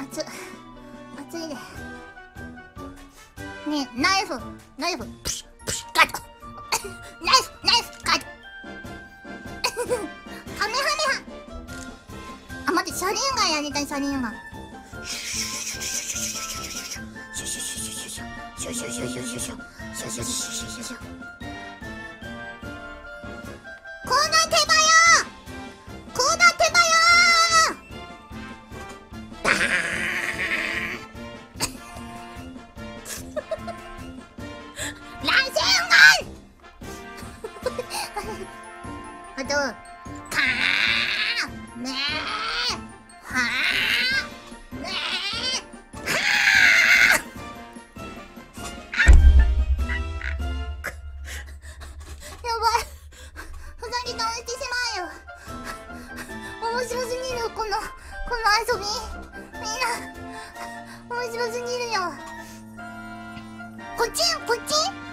熱熱いね。ねナイフナイフ。プシュプシュガッナイフナイフガッと カメハメハ。あ待って車輪がやりたい車輪がシュシュシュシュシュシュシュシュシュシュシュシュこんな手羽よこんな手羽よバーンとカーねえはあねえはあ やばい。ふざけ倒してしまうよ。面白すぎるこのこの遊び。みんな面白すぎるよ。こっちこっち。